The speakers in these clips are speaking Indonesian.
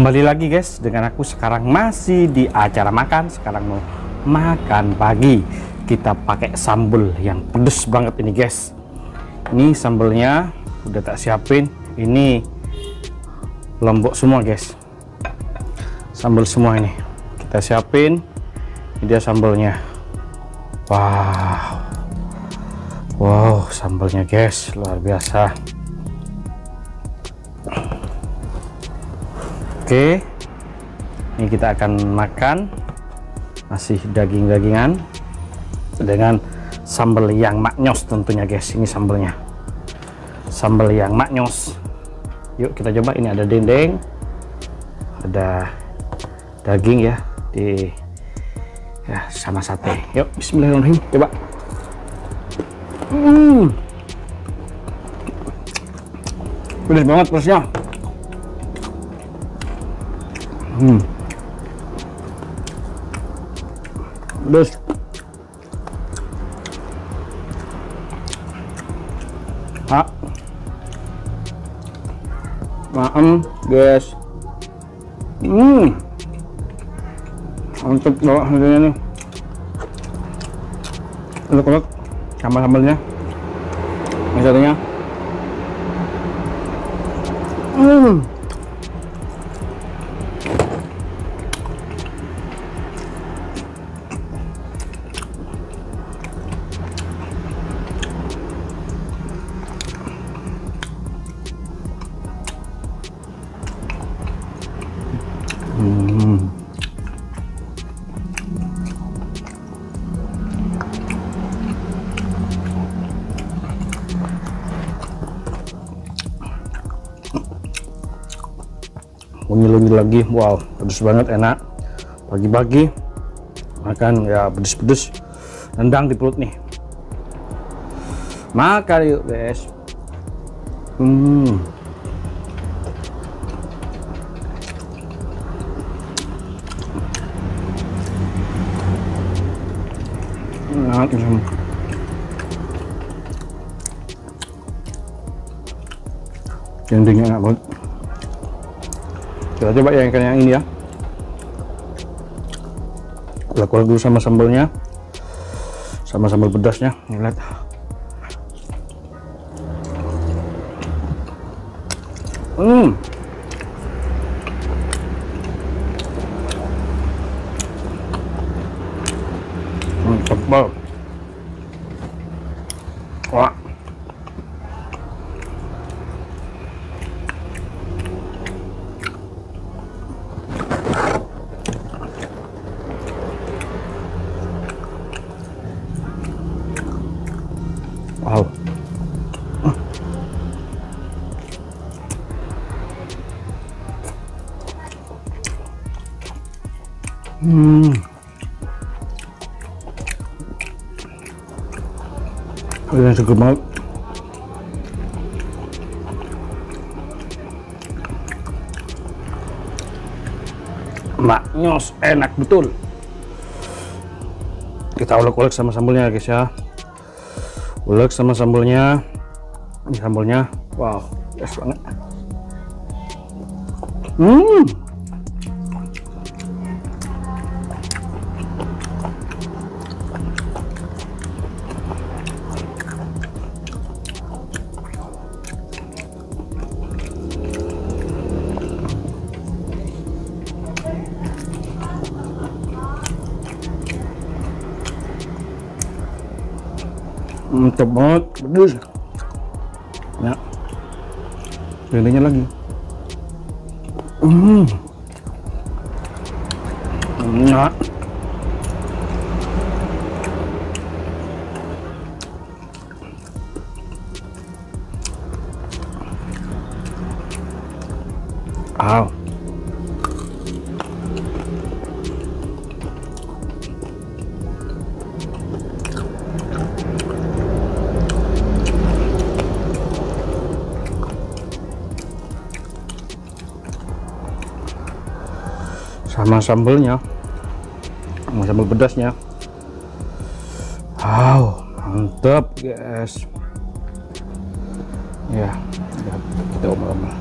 Kembali lagi guys dengan aku sekarang masih di acara makan. Sekarang mau makan pagi. Kita pakai sambal yang pedes banget ini guys. Ini sambelnya udah tak siapin. Ini lombok semua guys. Sambal semua ini. Kita siapin. Ini dia sambelnya. Wow. Wow, sambalnya guys, luar biasa. Oke, ini kita akan makan masih daging-dagingan dengan sambal yang maknyos tentunya guys. Ini sambalnya, sambal yang maknyos. Yuk kita coba. Ini ada dendeng, ada daging ya di ya sama sate. Yuk Bismillahirrahmanirrahim. Coba. Hmm. Pedas banget pedasnya. Hmm. Pedas. Ha. Maem, guys. Hmm. Mantap banget harganya nih. Ulek-ulek sama sambalnya. Yang satunya. Hmm. Unyil-unyil lagi, wow, pedes banget, enak. Pagi-pagi makan ya pedes-pedes, nendang di perut nih. Makan yuk, guys. Hmm. Enak ini. Dendengnya enak banget. Kita coba ya ikan yang ini ya. Kulak-kulak dulu sama sambalnya. Sama sambal pedasnya. Nih lihat. Hmm. Mantap banget. Hmm. Udah seger banget. Maknyos enak betul. Kita ulek-ulek sama sambelnya guys ya. Ulek sama sambelnya. Ini sambelnya, wow, yes banget. Hmm. Mantap banget pedes ya. Dendengnya lagi. Hmm. Ya. Wow. sama sambelnya. Sama sambal pedasnya. Wow mantap guys. Ya, ya kita omel-omel.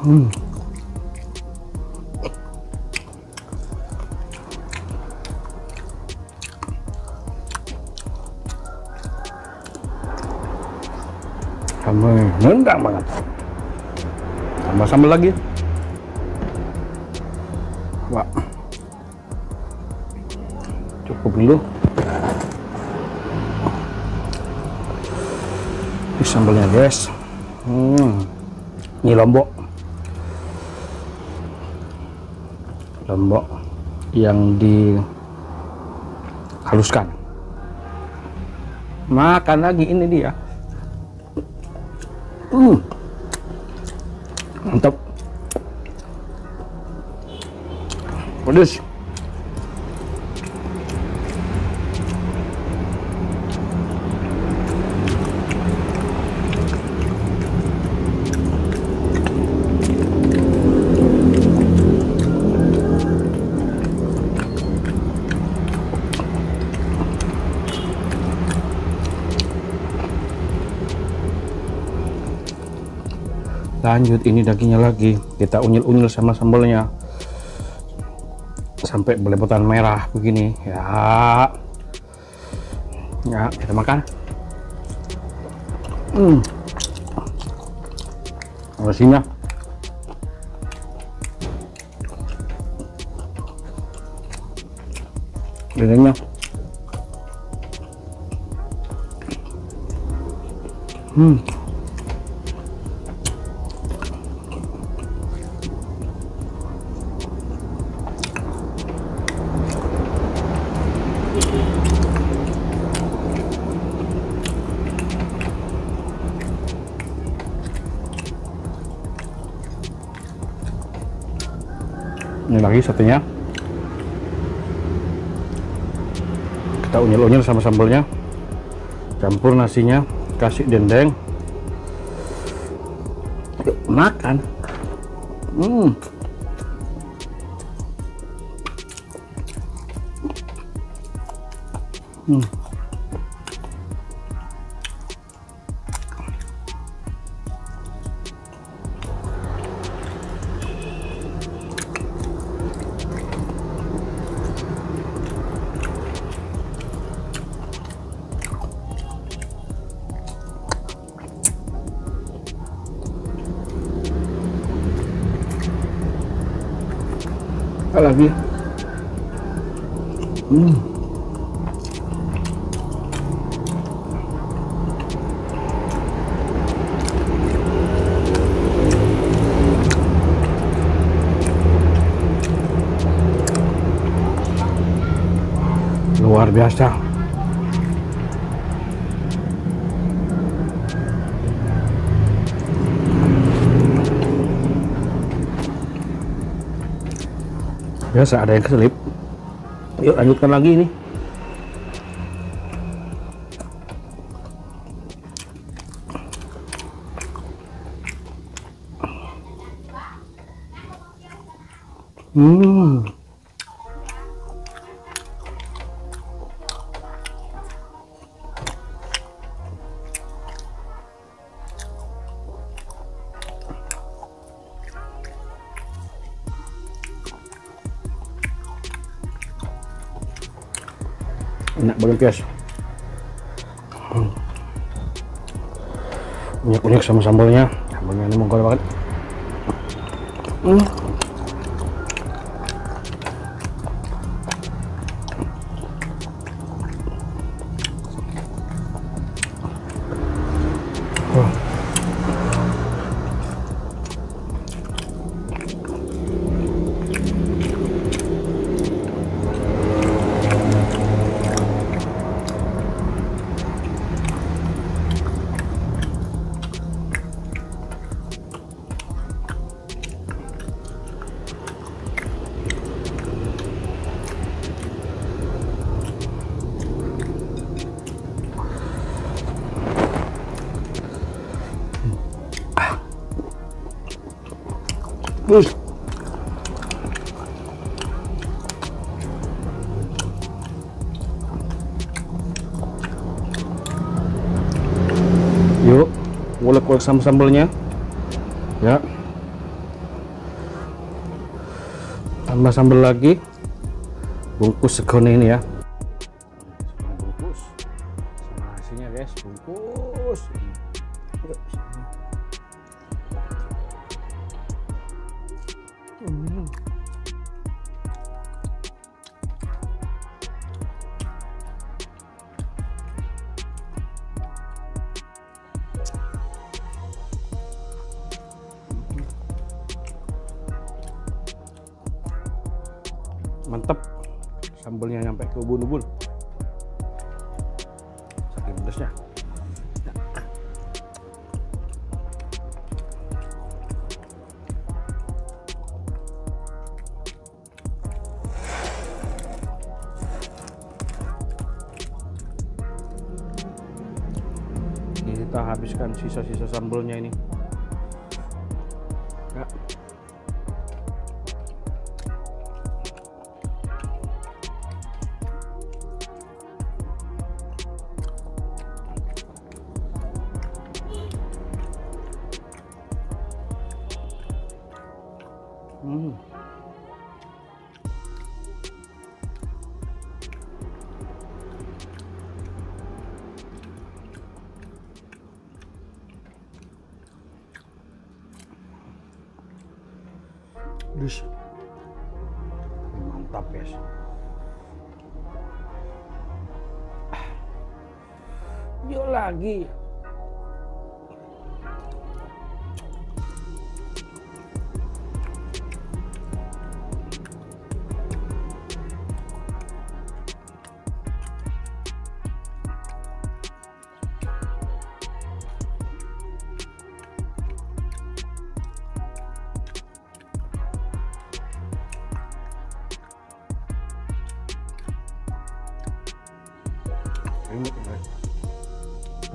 Hmm. Sambal nendang banget. Tambah sambal lagi. Wah. Cukup dulu. Ini sambalnya guys. Hmm. Ini lombok. Lombok yang dihaluskan. Makan lagi ini dia. Hmm. Mantap. Pedas. Lanjut ini dagingnya lagi. Kita unyil-unyil sama sambalnya sampai belepotan merah begini. Ya. Ya kita makan. Hmm. Rasanya dagingnya. Hmm lagi satunya kita unyil-unyil sama sambalnya campur nasinya kasih dendeng Yuk, makan hmm. Hmm. Hmm. luar biasa biasa ada yang keselip. Yuk lanjutkan lagi ini. Hmm guys. Unik unik sama sambalnya. Sambalnya ini menggoda banget. Hmm. Terus. Yuk, ulek-ulek sambalnya. Ya. tambah sambal lagi. Bungkus segone ini ya. Bungkus. Sama nasinya guys. Bungkus Mantep. Sambalnya nyampe ke ubun-ubun. Saking pedasnya sisa-sisa sambalnya ini Dus mantap guys. Yuk lagi.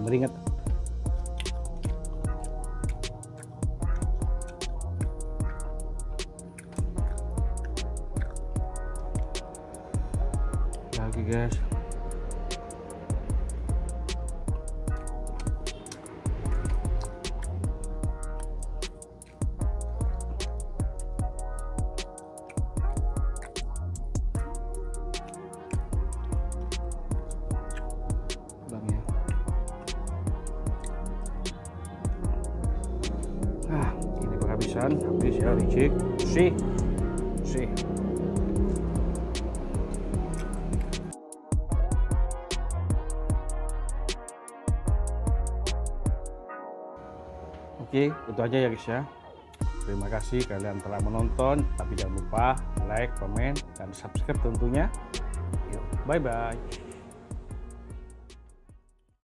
Meringat. Lagi guys. Ini penghabisan. Habis ya, licik. Si. Si. Oke, itu aja ya guys ya. Terima kasih kalian telah menonton. Tapi jangan lupa like, komen, dan subscribe tentunya. Yuk, bye-bye.